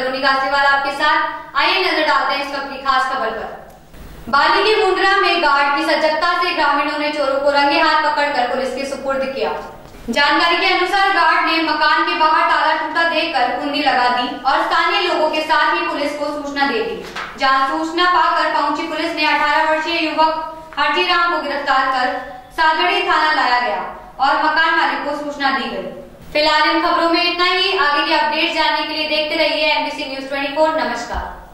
रोनी गासीवाल आपके साथ। आइए नज़र डालते हैं इस वक्त की खास खबर पर। बाली के मुंडरा में गार्ड की सजगता से ग्रामीणों ने चोरों को रंगे हाथ पकड़कर पुलिस के सुपुर्द किया। जानकारी के अनुसार गार्ड ने मकान के बाहर ताला टूटा देखकर कुंडी लगा दी और स्थानीय लोगों के साथ ही पुलिस को सूचना दे दी। जहाँ सूचना पाकर पहुँची पुलिस ने 18 वर्षीय युवक हाजीराम को गिरफ़्तार कर सागड़ी थाना लाया गया और मकान मालिक को सूचना दी गई। फ़िलहाल इन खबरों में इतना ही। आगे की अपडेट जानने के लिए देखते रहिए एमबीसी न्यूज़ 24 नमस्कार।